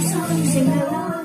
说女心。的